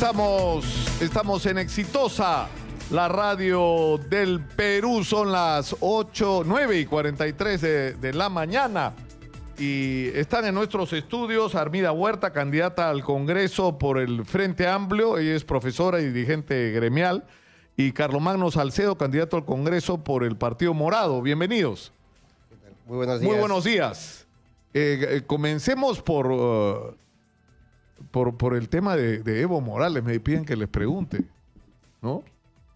Estamos, estamos en Exitosa, la radio del Perú. Son las 8, 9 y 43 de, de la mañana. Y están en nuestros estudios Armida Huerta, candidata al Congreso por el Frente Amplio. Ella es profesora y dirigente gremial. Y Carlomagno Salcedo, candidato al Congreso por el Partido Morado. Bienvenidos. Muy buenos días. Muy buenos días. Eh, eh, comencemos por, uh, por, por el tema de, Evo Morales. Me piden que les pregunte, ¿no?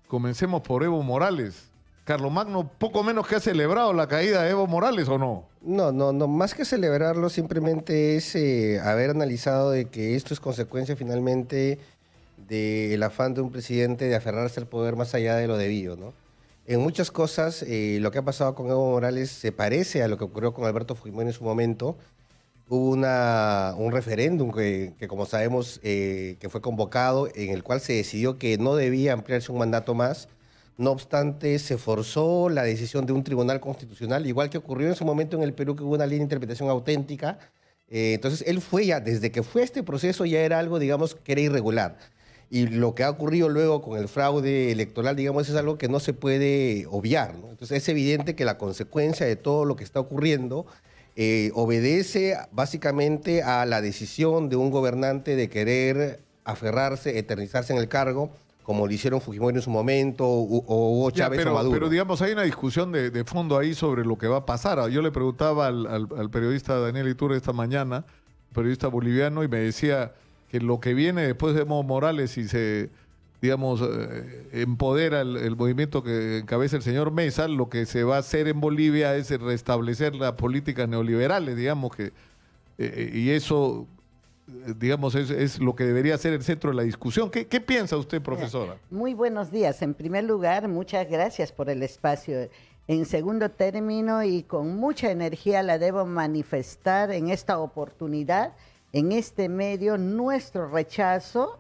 Comencemos por Evo Morales. Carlomagno, poco menos que ha celebrado la caída de Evo Morales, ¿o no? No, no, no, más que celebrarlo, simplemente es eh, haber analizado de que esto es consecuencia finalmente del afán de un presidente de aferrarse al poder más allá de lo debido, ¿no? En muchas cosas, eh, lo que ha pasado con Evo Morales se parece a lo que ocurrió con Alberto Fujimori en su momento. Hubo una, un referéndum que, que como sabemos, eh, que fue convocado, en el cual se decidió que no debía ampliarse un mandato más. No obstante, se forzó la decisión de un tribunal constitucional, igual que ocurrió en su momento en el Perú, que hubo una línea de interpretación auténtica. Eh, entonces, él fue ya, desde que fue este proceso, ya era algo, digamos, que era irregular. Y lo que ha ocurrido luego con el fraude electoral, digamos, es algo que no se puede obviar. ¿no? Entonces, es evidente que la consecuencia de todo lo que está ocurriendo eh, obedece básicamente a la decisión de un gobernante de querer aferrarse, eternizarse en el cargo como lo hicieron Fujimori en su momento, o, o Hugo Ya, Chávez pero, o Maduro. pero digamos, hay una discusión de, de fondo ahí sobre lo que va a pasar. Yo le preguntaba al, al- al periodista Daniel Iturre esta mañana, periodista boliviano, y me decía que lo que viene después de Evo Morales y se, digamos, eh, empodera el, el movimiento que encabeza el señor Mesa, lo que se va a hacer en Bolivia es restablecer las políticas neoliberales, digamos que, eh, y eso, eh, digamos, es, es lo que debería ser el centro de la discusión. ¿Qué, qué piensa usted, profesora? Muy buenos días. En primer lugar, muchas gracias por el espacio. En segundo término, y con mucha energía la debo manifestar en esta oportunidad, en este medio, nuestro rechazo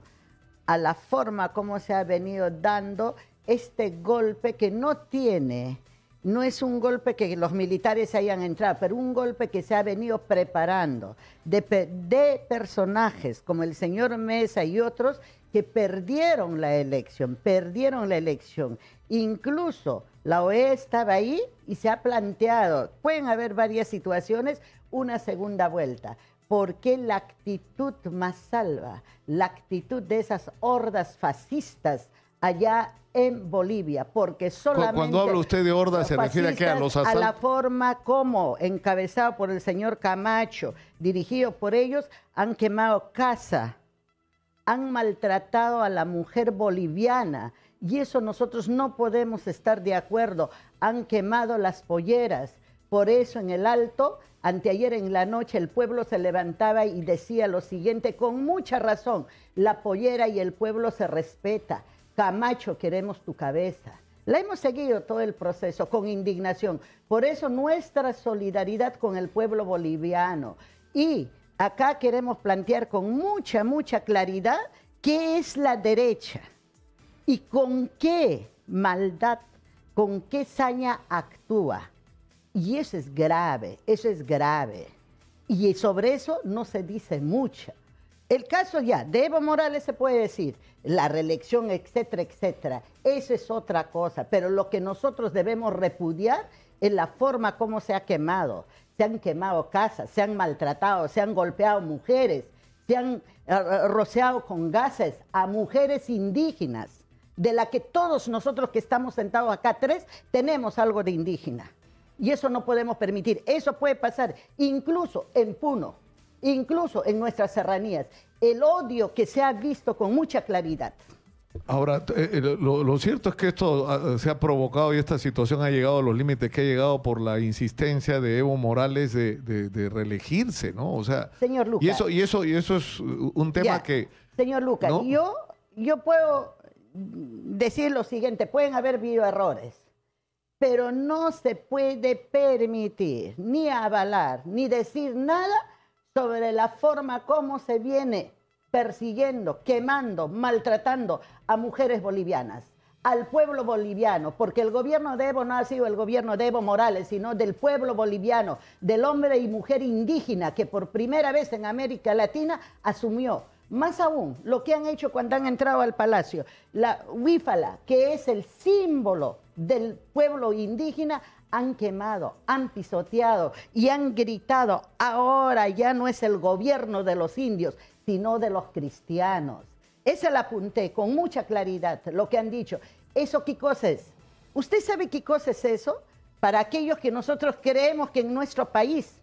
a la forma como se ha venido dando este golpe que no tiene, no es un golpe que los militares hayan entrado, pero un golpe que se ha venido preparando de, de personajes como el señor Mesa y otros que perdieron la elección, perdieron la elección. Incluso la OEA estaba ahí y se ha planteado, pueden haber varias situaciones, una segunda vuelta. Porque la actitud más salva, la actitud de esas hordas fascistas allá en Bolivia, porque solamente... cuando habla usted de hordas, ¿se refiere a qué? ¿A los fascistas, A la forma como, encabezado por el señor Camacho, dirigido por ellos, han quemado casa, han maltratado a la mujer boliviana y eso nosotros no podemos estar de acuerdo. Han quemado las polleras. Por eso en el alto, anteayer en la noche, el pueblo se levantaba y decía lo siguiente, con mucha razón, la pollera y el pueblo se respeta. Camacho, queremos tu cabeza. La hemos seguido todo el proceso con indignación. Por eso nuestra solidaridad con el pueblo boliviano. Y acá queremos plantear con mucha, mucha claridad qué es la derecha y con qué maldad, con qué saña actúa. Y eso es grave, eso es grave. Y sobre eso no se dice mucho. El caso ya de Evo Morales se puede decir, la reelección, etcétera, etcétera. Eso es otra cosa. Pero lo que nosotros debemos repudiar es la forma como se ha quemado. Se han quemado casas, se han maltratado, se han golpeado mujeres, se han eh, rociado con gases a mujeres indígenas, de la que todos nosotros que estamos sentados acá, tres, tenemos algo de indígena. Y eso no podemos permitir. Eso puede pasar incluso en Puno, incluso en nuestras serranías. El odio que se ha visto con mucha claridad. Ahora, eh, eh, lo, lo cierto es que esto ah, se ha provocado y esta situación ha llegado a los límites que ha llegado por la insistencia de Evo Morales de, de- de reelegirse, ¿no? O sea, Señor Luca. y eso y eso y eso es uh, un tema Ya, que Señor Lucas, ¿no? yo, yo puedo decir lo siguiente, pueden haber habido errores, pero no se puede permitir ni avalar ni decir nada sobre la forma como se viene persiguiendo, quemando, maltratando a mujeres bolivianas, al pueblo boliviano, porque el gobierno de Evo no ha sido el gobierno de Evo Morales, sino del pueblo boliviano, del hombre y mujer indígena que por primera vez en América Latina asumió Más aún, lo que han hecho cuando han entrado al palacio, la huífala, que es el símbolo del pueblo indígena, han quemado, han pisoteado y han gritado, ahora ya no es el gobierno de los indios, sino de los cristianos. Esa la apunté con mucha claridad, lo que han dicho. ¿Eso qué cosa es? ¿Usted sabe qué cosa es eso? Para aquellos que nosotros creemos que en nuestro país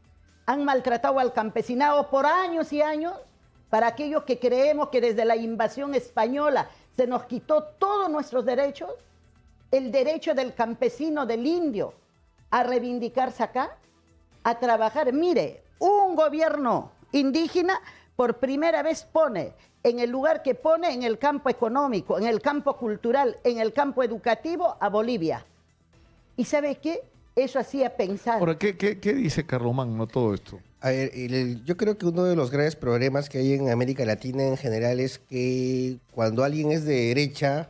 han maltratado al campesinado por años y años, para aquellos que creemos que desde la invasión española se nos quitó todos nuestros derechos, el derecho del campesino, del indio, a reivindicarse acá, a trabajar. Mire, un gobierno indígena por primera vez pone en el lugar que pone en el campo económico, en el campo cultural, en el campo educativo a Bolivia. ¿Y sabe qué? Eso hacía pensar. Ahora, ¿qué, qué, qué dice Carlomagno todo esto? A ver, el- yo creo que uno de los graves problemas que hay en América Latina en general es que cuando alguien es de derecha,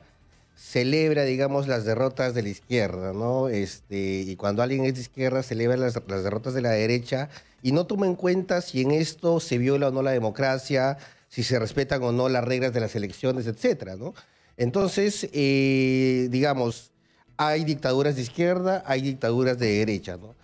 celebra, digamos, las derrotas de la izquierda, ¿no? Este, y cuando alguien es de izquierda, celebra las, las derrotas de la derecha y no toma en cuenta si en esto se viola o no la democracia, si se respetan o no las reglas de las elecciones, etcétera, ¿no? Entonces, eh, digamos, hay dictaduras de izquierda, hay dictaduras de derecha, ¿no?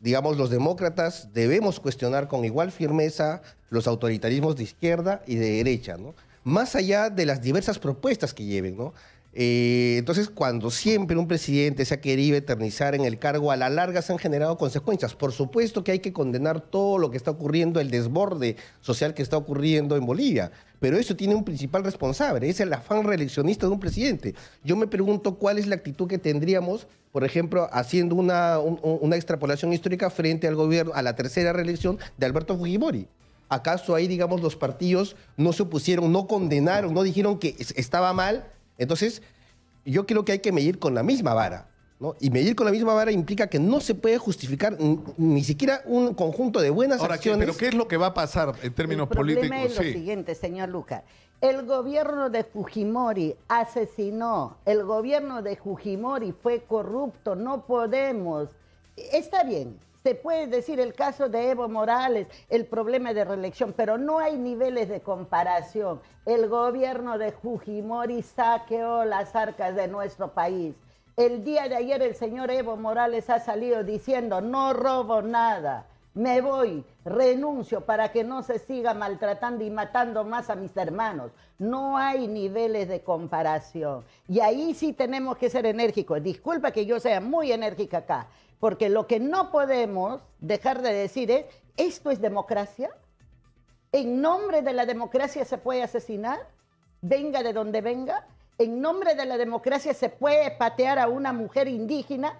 digamos, los demócratas debemos cuestionar con igual firmeza los autoritarismos de izquierda y de derecha, ¿no? Más allá de las diversas propuestas que lleven, ¿no? Eh, entonces, cuando siempre un presidente se ha querido eternizar en el cargo, a la larga se han generado consecuencias. Por supuesto que hay que condenar todo lo que está ocurriendo, el desborde social que está ocurriendo en Bolivia, pero eso tiene un principal responsable, es el afán reeleccionista de un presidente. Yo me pregunto cuál es la actitud que tendríamos, por ejemplo, haciendo una, un- un- una extrapolación histórica frente al gobierno, a la tercera reelección de Alberto Fujimori. ¿Acaso ahí, digamos, los partidos no se opusieron, no condenaron, no dijeron que es- estaba mal? Entonces, yo creo que hay que medir con la misma vara. ¿no? Y medir con la misma vara implica que no se puede justificar ni siquiera un conjunto de buenas Ahora, ¿qué- acciones. ¿pero qué es lo que va a pasar en términos el políticos? es lo Sí. siguiente, señor Lucar. El gobierno de Fujimori asesinó, el gobierno de Fujimori fue corrupto, no podemos. Está bien, se puede decir el caso de Evo Morales, el problema de reelección, pero no hay niveles de comparación. El gobierno de Fujimori saqueó las arcas de nuestro país. El día de ayer el señor Evo Morales ha salido diciendo, no robo nada me voy, renuncio para que no se siga maltratando y matando más a mis hermanos. No hay niveles de comparación. Y ahí sí tenemos que ser enérgicos. Disculpa que yo sea muy enérgica acá, porque lo que no podemos dejar de decir es, ¿esto es democracia? ¿En nombre de la democracia se puede asesinar? Venga de donde venga. ¿En nombre de la democracia se puede patear a una mujer indígena?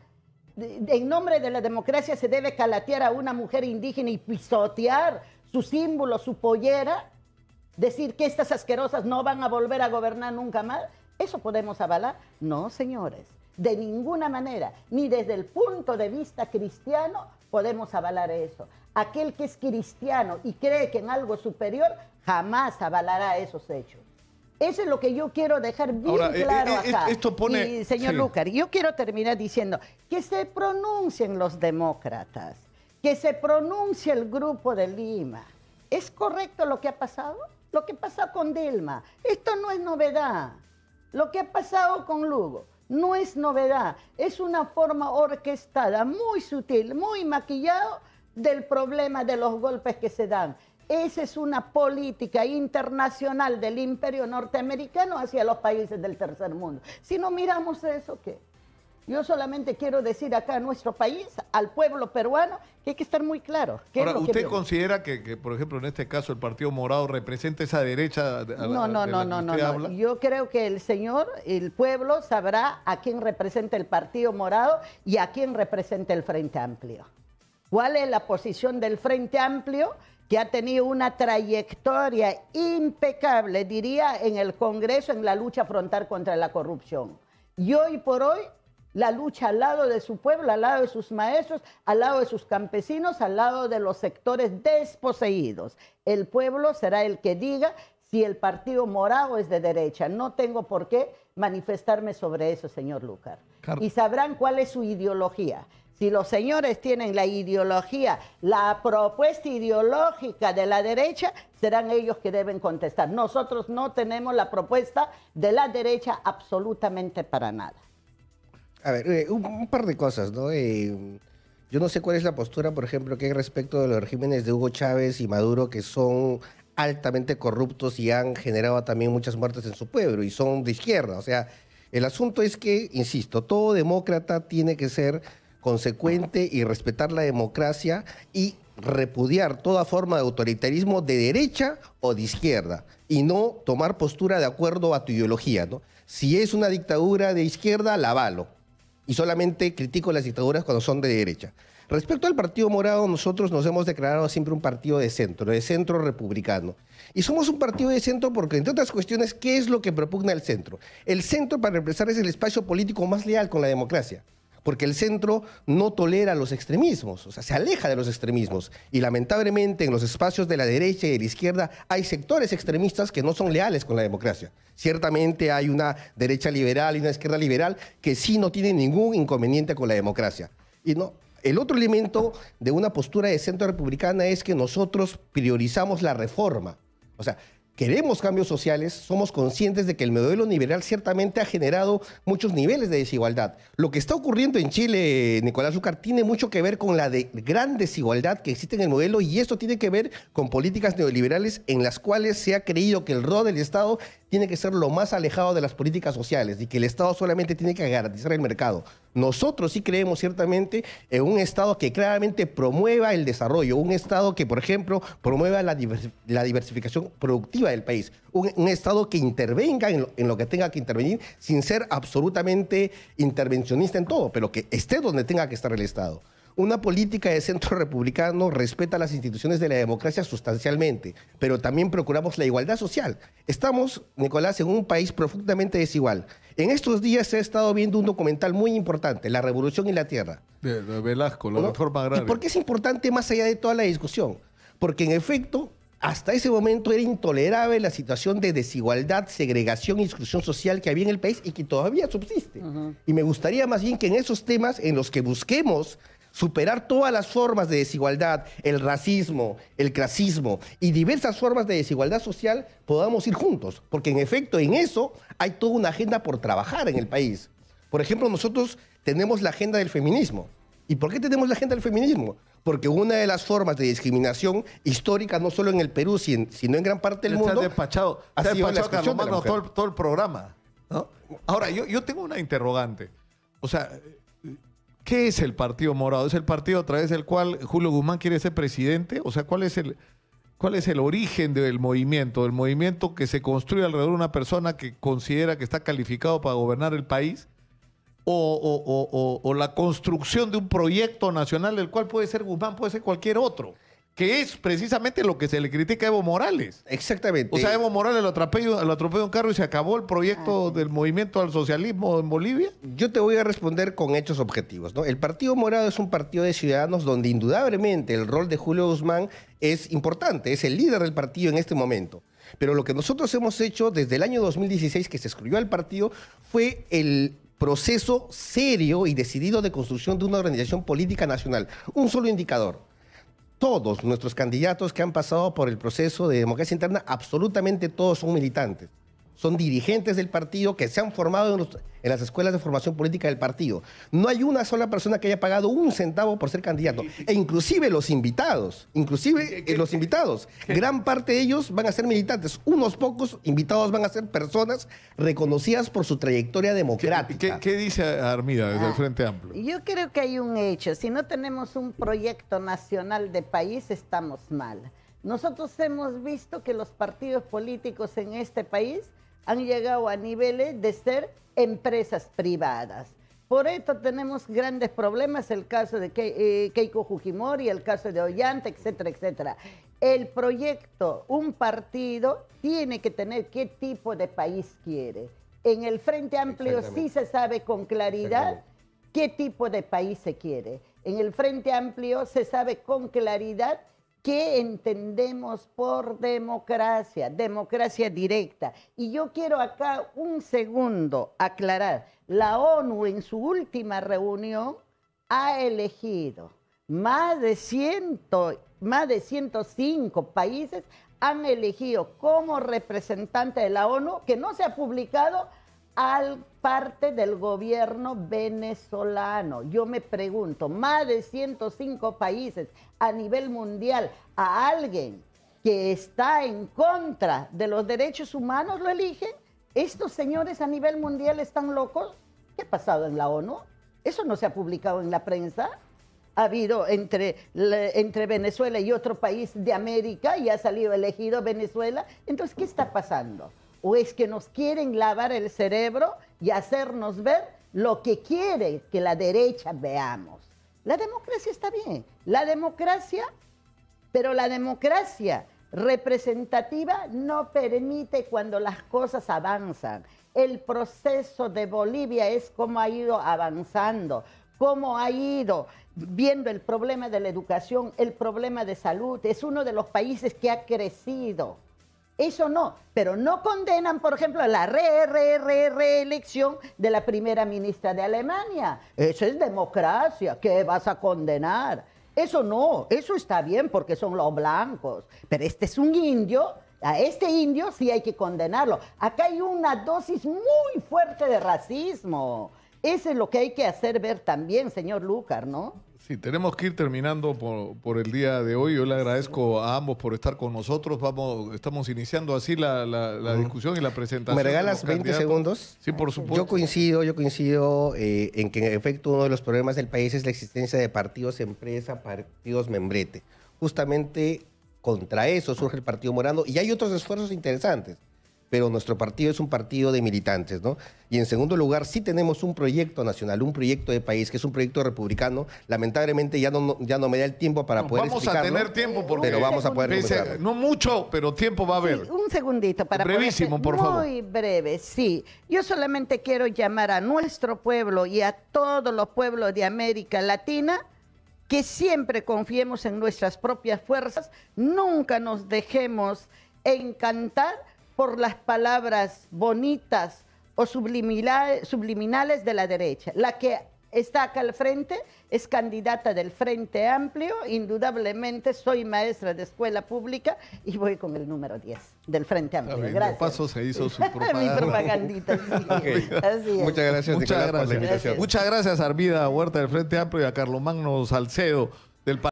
en nombre de la democracia se debe calatear a una mujer indígena y pisotear su símbolo, su pollera, decir que estas asquerosas no van a volver a gobernar nunca más. ¿Eso podemos avalar? No, señores, de ninguna manera, ni desde el punto de vista cristiano podemos avalar eso. Aquel que es cristiano y cree que en algo superior jamás avalará esos hechos. Eso es lo que yo quiero dejar bien Ahora, eh, claro eh, acá. esto pone- Y, señor sí. Lucar, yo quiero terminar diciendo que se pronuncien los demócratas, que se pronuncie el grupo de Lima. ¿Es correcto lo que ha pasado? Lo que pasó con Dilma. Esto no es novedad. Lo que ha pasado con Lugo no es novedad. Es una forma orquestada, muy sutil, muy maquillado del problema de los golpes que se dan. Esa es una política internacional del imperio norteamericano hacia los países del tercer mundo. Si no miramos eso, ¿qué? Yo solamente quiero decir acá a nuestro país, al pueblo peruano, que hay que estar muy claro. ¿Qué es Ahora, que ¿usted considera que, que, por ejemplo, en este caso el Partido Morado representa esa derecha de- a No, no, de no, no, no, no. Yo creo que el señor, el pueblo, sabrá a quién representa el Partido Morado y a quién representa el Frente Amplio. ¿Cuál es la posición del Frente Amplio? que ha tenido una trayectoria impecable, diría, en el Congreso en la lucha frontal contra la corrupción. Y hoy por hoy, la lucha al lado de su pueblo, al lado de sus maestros, al lado de sus campesinos, al lado de los sectores desposeídos. El pueblo será el que diga si el partido morado es de derecha. No tengo por qué manifestarme sobre eso, señor Lucar. Y sabrán cuál es su ideología. Si los señores tienen la ideología, la propuesta ideológica de la derecha, serán ellos que deben contestar. Nosotros no tenemos la propuesta de la derecha absolutamente para nada. A ver, eh, un, par de cosas, ¿no? Eh, yo no sé cuál es la postura, por ejemplo, que hay respecto de los regímenes de Hugo Chávez y Maduro, que son altamente corruptos y han generado también muchas muertes en su pueblo y son de izquierda. O sea, el asunto es que, insisto, todo demócrata tiene que ser consecuente y respetar la democracia y repudiar toda forma de autoritarismo de derecha o de izquierda y no tomar postura de acuerdo a tu ideología, ¿no? Si es una dictadura de izquierda, la avalo y solamente critico las dictaduras cuando son de derecha. Respecto al Partido Morado, nosotros nos hemos declarado siempre un partido de centro, de centro republicano. Y somos un partido de centro porque, entre otras cuestiones, ¿qué es lo que propugna el centro? El centro, para empezar, es el espacio político más leal con la democracia porque el centro no tolera los extremismos, o sea, se aleja de los extremismos. Y lamentablemente en los espacios de la derecha y de la izquierda hay sectores extremistas que no son leales con la democracia. Ciertamente hay una derecha liberal y una izquierda liberal que sí no tienen ningún inconveniente con la democracia. Y no, el otro elemento de una postura de centro republicana es que nosotros priorizamos la reforma. O sea, queremos cambios sociales, somos conscientes de que el modelo liberal ciertamente ha generado muchos niveles de desigualdad. Lo que está ocurriendo en Chile, Nicolás Zucar, tiene mucho que ver con la de gran desigualdad que existe en el modelo y esto tiene que ver con políticas neoliberales en las cuales se ha creído que el rol del Estado tiene que ser lo más alejado de las políticas sociales y que el Estado solamente tiene que garantizar el mercado. Nosotros sí creemos ciertamente en un Estado que claramente promueva el desarrollo, un Estado que, por ejemplo, promueva la, divers la diversificación productiva del país, un, Estado que intervenga en lo, que tenga que intervenir sin ser absolutamente intervencionista en todo, pero que esté donde tenga que estar el Estado. Una política de centro republicano respeta las instituciones de la democracia sustancialmente, pero también procuramos la igualdad social. Estamos, Nicolás, en un país profundamente desigual. En estos días se ha estado viendo un documental muy importante, La Revolución y la Tierra. De, de Velasco, la ¿no? reforma agraria. ¿Y por qué es importante más allá de toda la discusión? Porque en efecto, hasta ese momento era intolerable la situación de desigualdad, segregación y exclusión social que había en el país y que todavía subsiste. Uh -huh. Y me gustaría más bien que en esos temas en los que busquemos superar todas las formas de desigualdad, el racismo, el clasismo y diversas formas de desigualdad social, podamos ir juntos. Porque en efecto, en eso hay toda una agenda por trabajar en el país. Por ejemplo, nosotros tenemos la agenda del feminismo. ¿Y por qué tenemos la agenda del feminismo? Porque una de las formas de discriminación histórica, no solo en el Perú, sino en gran parte del mundo... Despachado, está despachado, Carlos Mano, todo, el, todo el programa. ¿no? Ahora, yo, yo tengo una interrogante. O sea, ¿Qué es el Partido Morado? ¿Es el partido a través del cual Julio Guzmán quiere ser presidente? O sea, ¿cuál es el, cuál es el origen del movimiento? ¿El movimiento que se construye alrededor de una persona que considera que está calificado para gobernar el país? ¿O, o, o, o la construcción de un proyecto nacional del cual puede ser Guzmán, puede ser cualquier otro? Que es precisamente lo que se le critica a Evo Morales. Exactamente. O sea, Evo Morales lo atropelló, lo atropelló un carro y se acabó el proyecto ah, del movimiento al socialismo en Bolivia. Yo te voy a responder con hechos objetivos. ¿no? El Partido Morado es un partido de ciudadanos donde indudablemente el rol de Julio Guzmán es importante, es el líder del partido en este momento. Pero lo que nosotros hemos hecho desde el año 2016 que se excluyó al partido fue el proceso serio y decidido de construcción de una organización política nacional. Un solo indicador todos nuestros candidatos que han pasado por el proceso de democracia interna, absolutamente todos son militantes. Son dirigentes del partido que se han formado en, los, en, las escuelas de formación política del partido. No hay una sola persona que haya pagado un centavo por ser candidato. E inclusive los invitados, inclusive ¿Qué, los invitados, ¿Qué? gran parte de ellos van a ser militantes. Unos pocos invitados van a ser personas reconocidas por su trayectoria democrática. ¿Qué, dice Armida desde ah, el Frente Amplio? Yo creo que hay un hecho. Si no tenemos un proyecto nacional de país, estamos mal. Nosotros hemos visto que los partidos políticos en este país han llegado a niveles de ser empresas privadas. Por esto tenemos grandes problemas, el caso de Ke eh, Keiko Fujimori, el caso de Ollanta, etcétera, etcétera. El proyecto, un partido, tiene que tener qué tipo de país quiere. En el Frente Amplio sí se sabe con claridad qué tipo de país se quiere. En el Frente Amplio se sabe con claridad ¿Qué entendemos por democracia? Democracia directa. Y yo quiero acá un segundo aclarar. La ONU en su última reunión ha elegido más de, ciento, más de 105 países han elegido como representante de la ONU, que no se ha publicado, al parte del gobierno venezolano. Yo me pregunto, más de 105 países a nivel mundial, a alguien que está en contra de los derechos humanos lo eligen. ¿Estos señores a nivel mundial están locos? ¿Qué ha pasado en la ONU? Eso no se ha publicado en la prensa. Ha habido entre, entre Venezuela y otro país de América y ha salido elegido Venezuela. Entonces, ¿qué está pasando? ¿O es que nos quieren lavar el cerebro y hacernos ver lo que quiere que la derecha veamos? La democracia está bien. La democracia, pero la democracia representativa no permite cuando las cosas avanzan. El proceso de Bolivia es como ha ido avanzando, cómo ha ido viendo el problema de la educación, el problema de salud. Es uno de los países que ha crecido eso no, pero no condenan, por ejemplo, la re, re, re, reelección de la primera ministra de Alemania. Eso es democracia, ¿qué vas a condenar? Eso no, eso está bien porque son los blancos, pero este es un indio, a este indio sí hay que condenarlo. Acá hay una dosis muy fuerte de racismo. Eso es lo que hay que hacer ver también, señor Lucar, ¿no? Sí, tenemos que ir terminando por, el día de hoy. Yo le agradezco a ambos por estar con nosotros. Vamos, estamos iniciando así la, discusión y la presentación. ¿Me regalas 20 segundos? Sí, por supuesto. Yo coincido, yo coincido eh, en que en efecto uno de los problemas del país es la existencia de partidos empresa, partidos membrete. Justamente contra eso surge el Partido Morando y hay otros esfuerzos interesantes pero nuestro partido es un partido de militantes, ¿no? Y en segundo lugar, sí tenemos un proyecto nacional, un proyecto de país, que es un proyecto republicano. Lamentablemente ya no, ya no me da el tiempo para poder Vamos a tener tiempo porque... Pero vamos a poder No mucho, pero tiempo va a haber. un segundito para Brevísimo, por favor. Muy breve, sí. Yo solamente quiero llamar a nuestro pueblo y a todos los pueblos de América Latina que siempre confiemos en nuestras propias fuerzas, nunca nos dejemos encantar por las palabras bonitas o subliminales de la derecha. La que está acá al frente es candidata del Frente Amplio, indudablemente soy maestra de escuela pública y voy con el número 10 del Frente Amplio. gracias. paso se hizo su propaganda. Mi propagandita, sí. Muchas gracias, Muchas gracias. Muchas gracias, Armida Huerta del Frente Amplio y a Carlos Magno Salcedo del